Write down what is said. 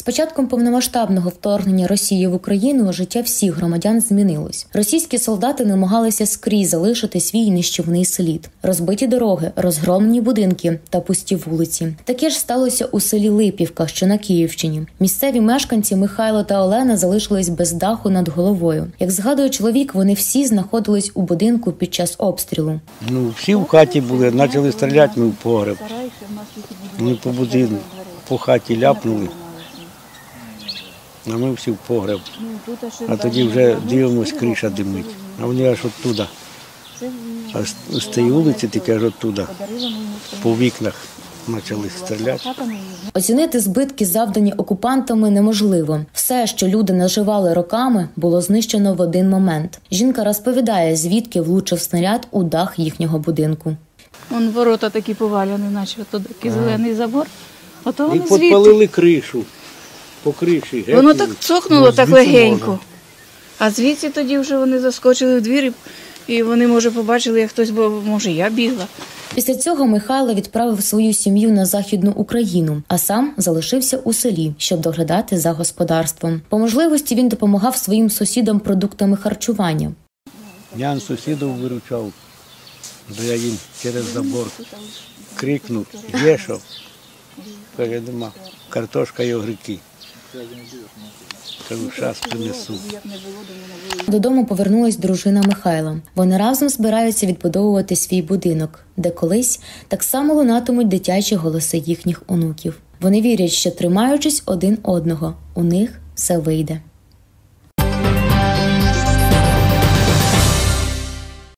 З початком повномасштабного вторгнення Росії в Україну життя всіх громадян змінилось. Російські солдати намагалися скрізь залишити свій нищівний слід, розбиті дороги, розгромлені будинки та пусті вулиці. Таке ж сталося у селі Липівка, що на Київщині. Місцеві мешканці Михайло та Олена залишились без даху над головою. Як згадує чоловік, вони всі знаходились у будинку під час обстрілу. Ну, всі в хаті були, почали стріляти, ми в погреб. Ми по будинку, по хаті ляпнули, а ми всі в погреб. А тоді вже дивимось, криша димить. А вони аж оттуда. А з- з тієї вулиці тільки аж оттуда, по вікнах почали стріляти. Оцінити збитки, завдані окупантами, неможливо. Все, що люди наживали роками, було знищено в один момент. Жінка розповідає, звідки влучив снаряд у дах їхнього будинку. Вон ворота такі поваляні, наче ото такий зелений забор. Ото І вони звідти. підпалили кришу. По криші. геть. Воно так цокнуло Ну, так легенько. можна. А звідси тоді вже вони заскочили в двір, і- вони, може, побачили, як хтось, бо може я бігла. Після цього Михайло відправив свою сім'ю на західну Україну, а сам залишився у селі, щоб доглядати за господарством. По можливості він допомагав своїм сусідам продуктами харчування. Я сусідів виручав, бо я їм через забор крикнув, є що? Каже, нема. Картошка і огірки. Кажу, принесу. Додому повернулась дружина Михайла. Вони разом збираються відбудовувати свій будинок, де колись так само лунатимуть дитячі голоси їхніх онуків. Вони вірять, що тримаючись один одного, у них все вийде.